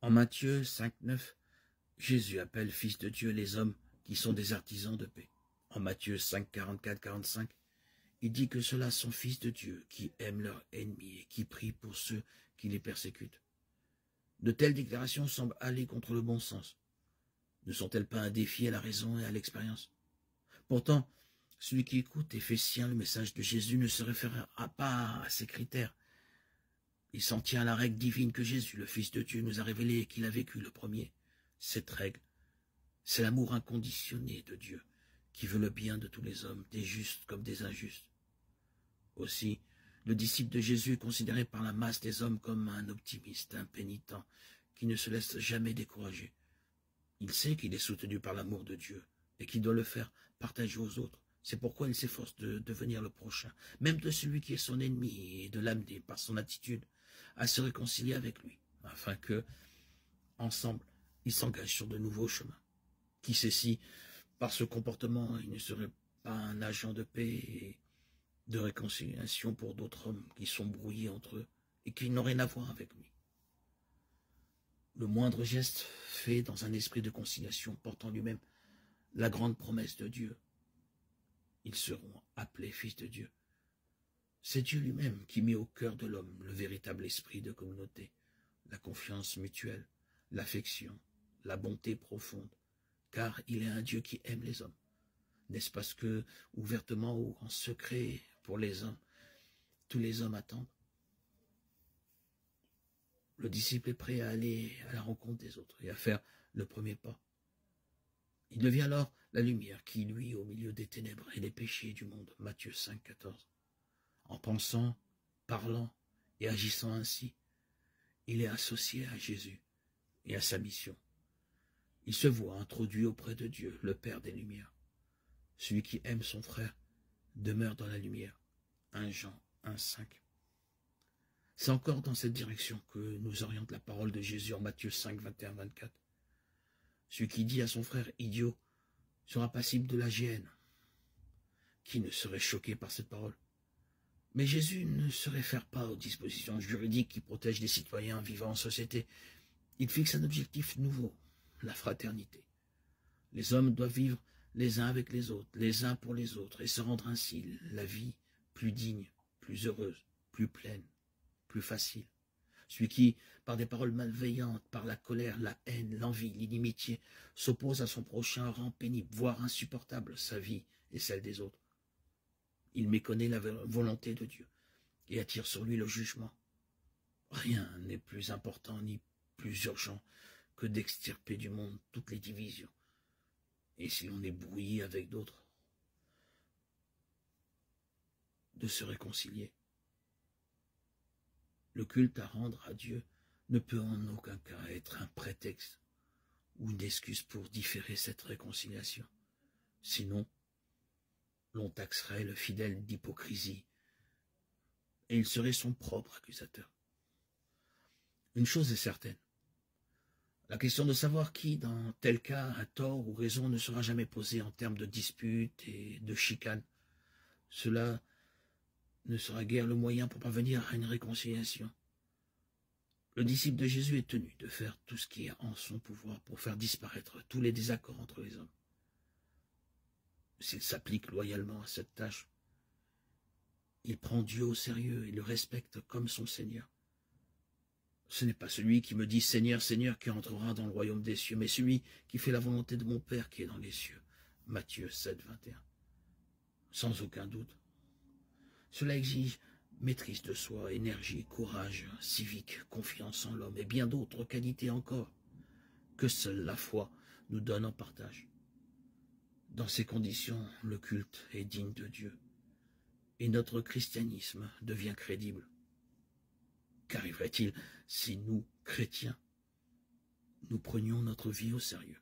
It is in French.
En Matthieu 5, 9, Jésus appelle fils de Dieu les hommes qui sont des artisans de paix. En Matthieu 5, 44, 45, il dit que ceux-là sont fils de Dieu, qui aiment leurs ennemis et qui prient pour ceux qui les persécutent. De telles déclarations semblent aller contre le bon sens. Ne sont-elles pas un défi à la raison et à l'expérience? Pourtant, celui qui écoute et fait sien le message de Jésus ne se référera pas à ces critères. Il s'en tient à la règle divine que Jésus, le Fils de Dieu, nous a révélée et qu'il a vécu le premier. Cette règle, c'est l'amour inconditionné de Dieu, qui veut le bien de tous les hommes, des justes comme des injustes. Aussi, le disciple de Jésus est considéré par la masse des hommes comme un optimiste, un pénitent, qui ne se laisse jamais décourager. Il sait qu'il est soutenu par l'amour de Dieu et qu'il doit le faire partager aux autres. C'est pourquoi il s'efforce de devenir le prochain, même de celui qui est son ennemi, et de l'amener par son attitude à se réconcilier avec lui, afin que, ensemble, ils s'engagent sur de nouveaux chemins. Qui sait si, par ce comportement, il ne serait pas un agent de paix et de réconciliation pour d'autres hommes qui sont brouillés entre eux et qui n'ont rien à voir avec lui. Le moindre geste fait dans un esprit de conciliation portant lui-même la grande promesse de Dieu. Ils seront appelés fils de Dieu. C'est Dieu lui-même qui met au cœur de l'homme le véritable esprit de communauté, la confiance mutuelle, l'affection, la bonté profonde, car il est un Dieu qui aime les hommes. N'est-ce pas ce que, ouvertement ou en secret, pour les hommes, tous les hommes attendent? Le disciple est prêt à aller à la rencontre des autres et à faire le premier pas. Il devient alors la lumière qui luit au milieu des ténèbres et des péchés du monde. Matthieu 5, 14. En pensant, parlant et agissant ainsi, il est associé à Jésus et à sa mission. Il se voit introduit auprès de Dieu, le Père des Lumières. Celui qui aime son frère demeure dans la lumière. 1 Jean 1, 5. C'est encore dans cette direction que nous oriente la parole de Jésus en Matthieu 5, 21, 24. Celui qui dit à son frère idiot sera passible de la gêne. Qui ne serait choqué par cette parole? Mais Jésus ne se réfère pas aux dispositions juridiques qui protègent les citoyens vivant en société. Il fixe un objectif nouveau, la fraternité. Les hommes doivent vivre les uns avec les autres, les uns pour les autres, et se rendre ainsi la vie plus digne, plus heureuse, plus pleine, plus facile. Celui qui, par des paroles malveillantes, par la colère, la haine, l'envie, l'inimitié, s'oppose à son prochain rend pénible, voire insupportable, sa vie et celle des autres. Il méconnaît la volonté de Dieu et attire sur lui le jugement. Rien n'est plus important ni plus urgent que d'extirper du monde toutes les divisions. Et si l'on est brouillé avec d'autres, de se réconcilier. Le culte à rendre à Dieu ne peut en aucun cas être un prétexte ou une excuse pour différer cette réconciliation. Sinon, l'on taxerait le fidèle d'hypocrisie et il serait son propre accusateur. Une chose est certaine, la question de savoir qui, dans tel cas, a tort ou raison, ne sera jamais posée en termes de dispute et de chicane. Cela ne sera guère le moyen pour parvenir à une réconciliation. Le disciple de Jésus est tenu de faire tout ce qui est en son pouvoir pour faire disparaître tous les désaccords entre les hommes. S'il s'applique loyalement à cette tâche, il prend Dieu au sérieux et le respecte comme son Seigneur. Ce n'est pas celui qui me dit Seigneur, Seigneur qui entrera dans le royaume des cieux, mais celui qui fait la volonté de mon Père qui est dans les cieux. Matthieu 7, 21. Sans aucun doute. Cela exige maîtrise de soi, énergie, courage, civique, confiance en l'homme et bien d'autres qualités encore que seule la foi nous donne en partage. Dans ces conditions, le culte est digne de Dieu et notre christianisme devient crédible. Qu'arriverait-il si nous, chrétiens, nous prenions notre vie au sérieux?